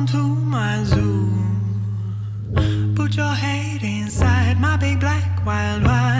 Welcome to my zoo. Put your head inside my big black wild one.